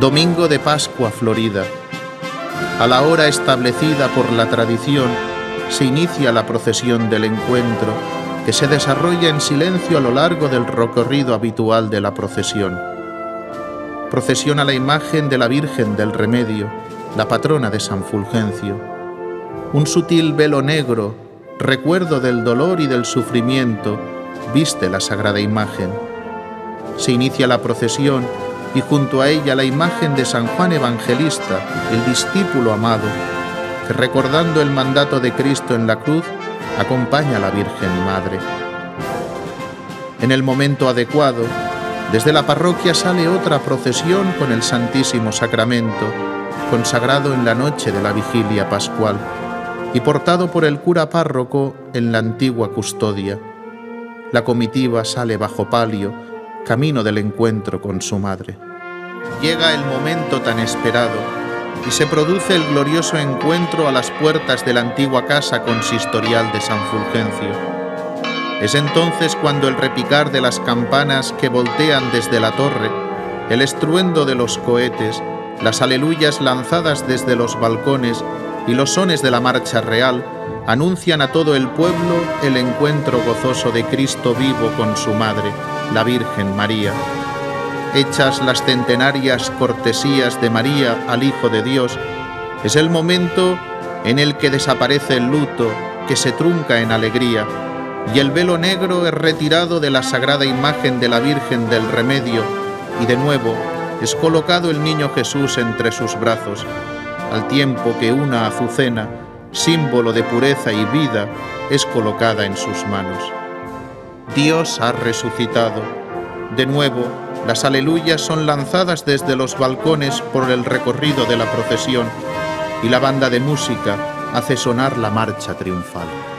Domingo de Pascua Florida. A la hora establecida por la tradición, se inicia la procesión del encuentro, que se desarrolla en silencio a lo largo del recorrido habitual de la procesión. Procesiona la imagen de la Virgen del Remedio, la patrona de San Fulgencio. Un sutil velo negro, recuerdo del dolor y del sufrimiento, viste la sagrada imagen. Se inicia la procesión y junto a ella la imagen de San Juan Evangelista, el discípulo amado, que recordando el mandato de Cristo en la cruz, acompaña a la Virgen Madre. En el momento adecuado, desde la parroquia sale otra procesión con el Santísimo Sacramento, consagrado en la noche de la vigilia pascual y portado por el cura párroco en la antigua custodia. La comitiva sale bajo palio, camino del encuentro con su madre. Llega el momento tan esperado y se produce el glorioso encuentro a las puertas de la antigua casa consistorial de San Fulgencio. Es entonces cuando el repicar de las campanas que voltean desde la torre, el estruendo de los cohetes, las aleluyas lanzadas desde los balcones y los sones de la marcha real anuncian a todo el pueblo el encuentro gozoso de Cristo vivo con su Madre, la Virgen María hechas las centenarias cortesías de María al Hijo de Dios, es el momento en el que desaparece el luto, que se trunca en alegría, y el velo negro es retirado de la sagrada imagen de la Virgen del Remedio, y de nuevo es colocado el niño Jesús entre sus brazos, al tiempo que una azucena, símbolo de pureza y vida, es colocada en sus manos. Dios ha resucitado. De nuevo, las aleluyas son lanzadas desde los balcones por el recorrido de la procesión y la banda de música hace sonar la marcha triunfal.